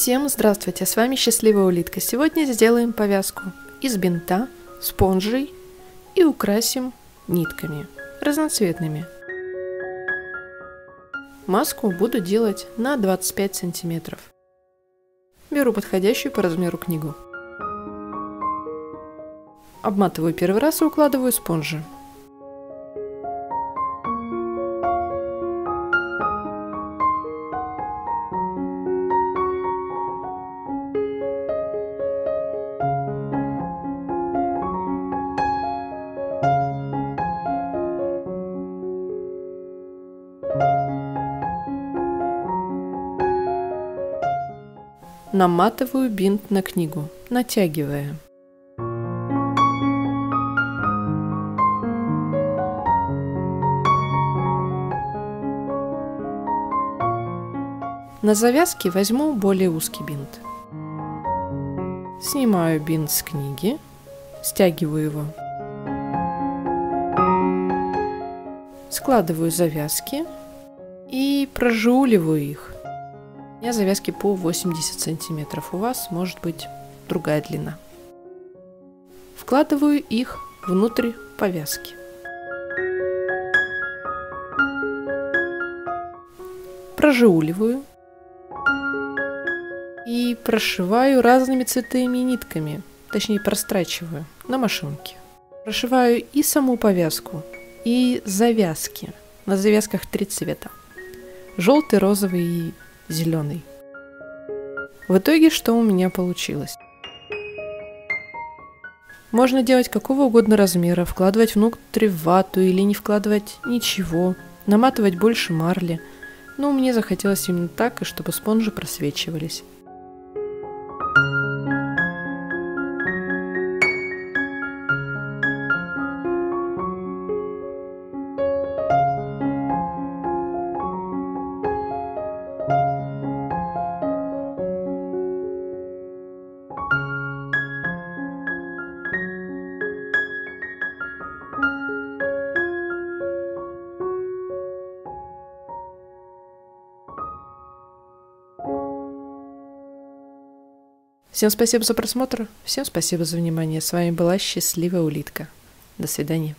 Всем здравствуйте, с вами Счастливая Улитка. Сегодня сделаем повязку из бинта, спонжей и украсим нитками разноцветными. Маску буду делать на 25 сантиметров. Беру подходящую по размеру книгу. Обматываю первый раз и укладываю спонжи. Наматываю бинт на книгу, натягивая. На завязке возьму более узкий бинт. Снимаю бинт с книги, стягиваю его. Складываю завязки и прожуливаю их. У меня завязки по 80 сантиметров, у вас может быть другая длина. Вкладываю их внутрь повязки. Прожауливаю и прошиваю разными цветными нитками, точнее прострачиваю на машинке. Прошиваю и саму повязку, и завязки. На завязках три цвета. Желтый, розовый и зеленый. В итоге что у меня получилось? Можно делать какого угодно размера, вкладывать внутрь вату или не вкладывать ничего, наматывать больше марли. Но мне захотелось именно так, и чтобы спонжи просвечивались. Всем спасибо за просмотр, всем спасибо за внимание. С вами была Счастливая Улитка. До свидания.